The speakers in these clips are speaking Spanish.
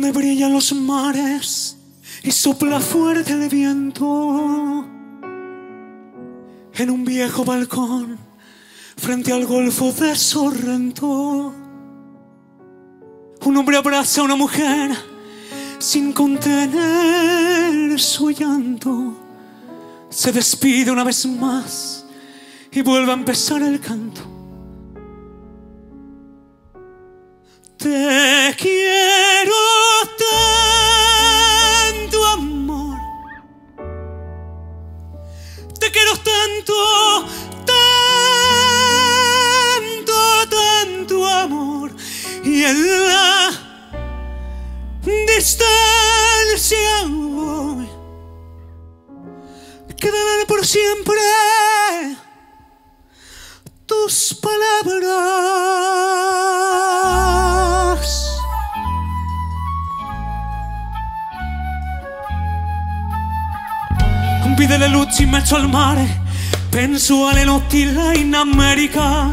donde brillan los mares y sopla fuerte el viento. En un viejo balcón frente al golfo de Sorrento, un hombre abraza a una mujer sin contener su llanto. Se despide una vez más y vuelve a empezar el canto. Te quiero siempre tus palabras. Vide le luci in mezzo al mare, penso alle notti là in America,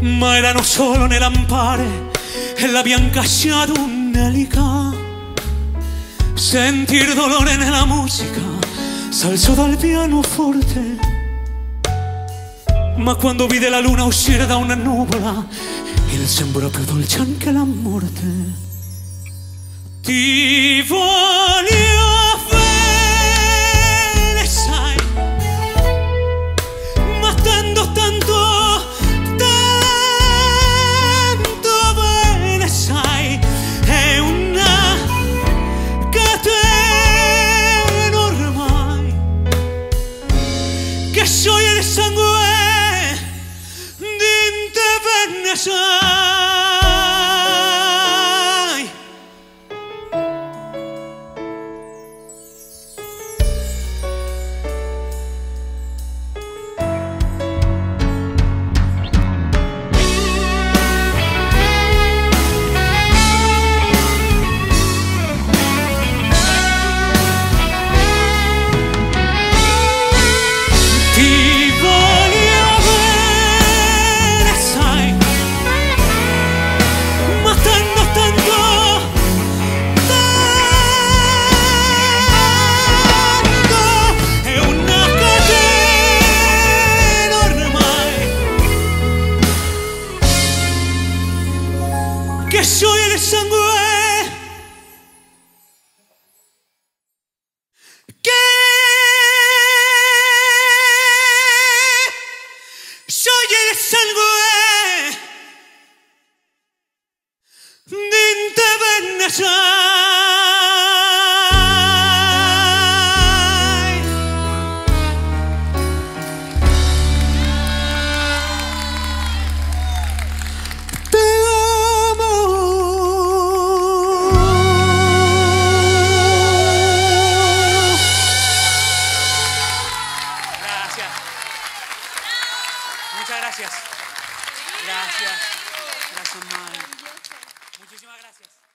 ma erano solo nelle lampare e l'abbiamo cacciato un'elica. Sentir dolore nella musica, s'alzò dal pianoforte, ma quando vide la luna uscire da una nuvola, il sembrò più dolce anche la morte. Ti voglio scioglie il sangue dinte scioglie il sangue che scioglie il sangue dinte venne sai Gracias. Gracias, madre. Muchísimas gracias.